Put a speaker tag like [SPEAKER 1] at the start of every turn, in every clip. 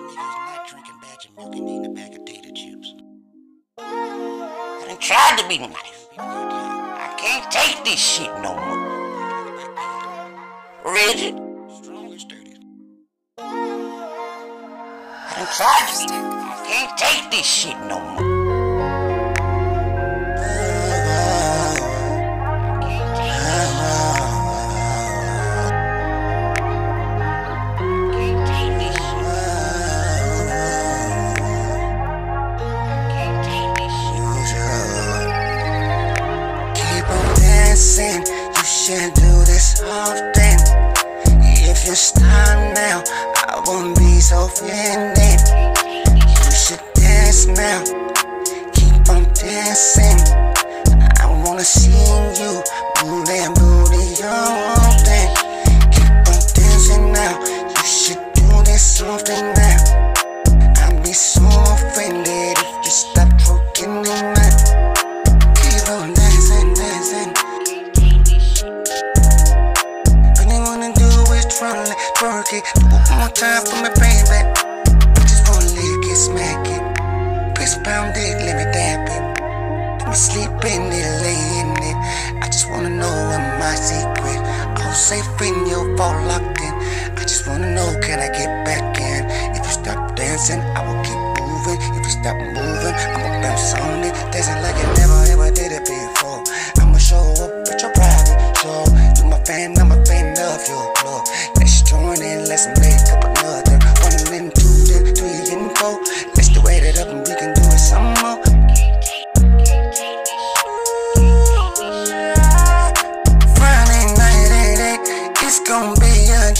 [SPEAKER 1] Not drinking badger milk and eating a bag of chips. I done tried to be nice. I can't take this shit no more. Rigid. Strong and sturdy. I done tried to be I can't take this shit no more.
[SPEAKER 2] Dancing, you should do this often. If you stop now, I won't be so offended. You should dance now, keep on dancing. I wanna see time for me, baby. I just wanna lick it, smack it. Press pound it, let me dab it. Let me sleep in it, lay in it. I just wanna know what my secret. All safe in your vault locked in. I just wanna know, can I get back in? If you stop dancing, I will keep moving. If you stop moving, I'ma bounce on it. Dancing like you never ever did it before. I'ma show up with your private show. You my fan, I'm a fan of your flow. Let's join in, let's make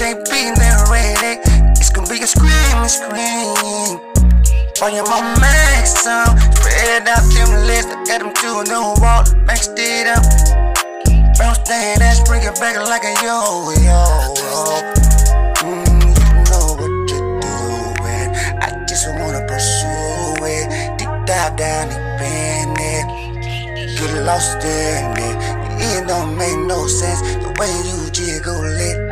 [SPEAKER 2] a JP there ready. It's gonna be a scream and scream. On max on, spread out, them list, add them two a new wall, maxed it up. Bounce that ass, bring it back like a yo yo. Mm, you know what you're doing. I just wanna pursue it. Deep dive down deep in it. Get lost in it. It don't make no sense the way you jiggle it.